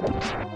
you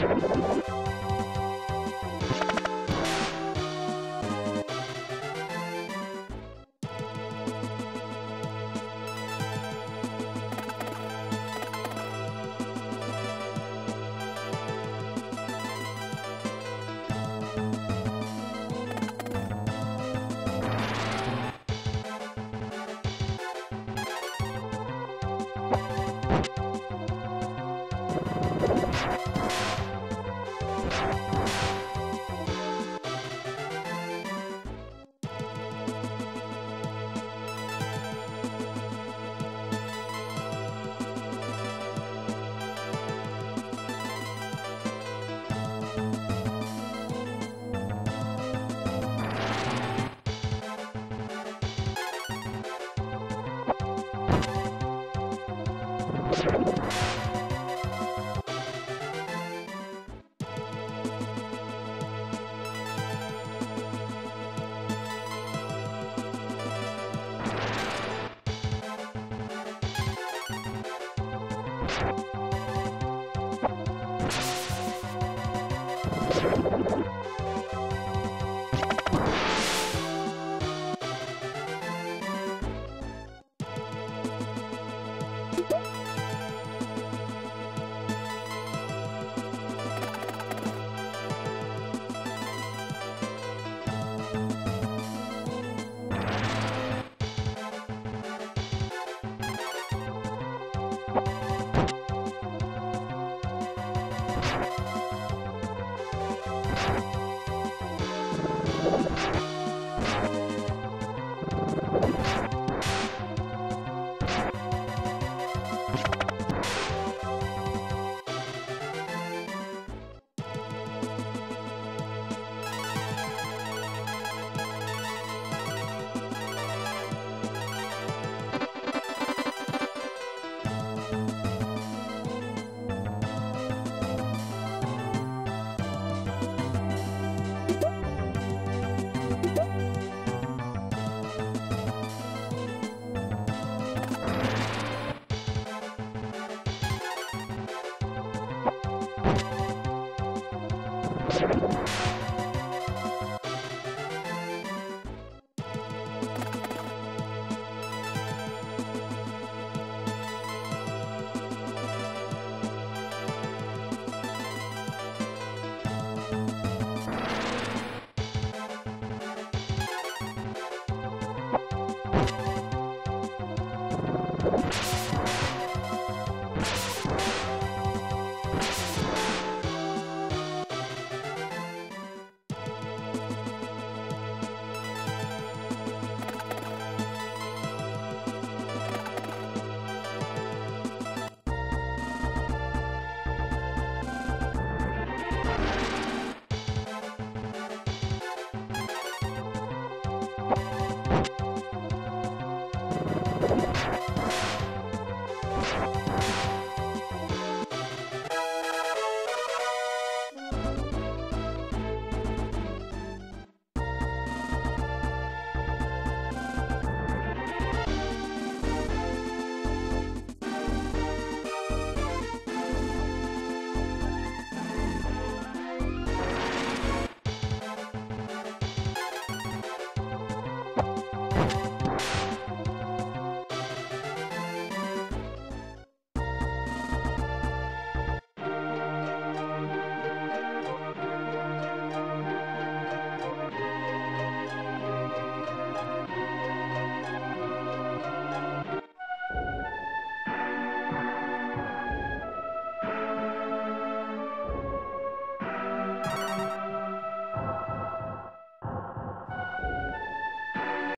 You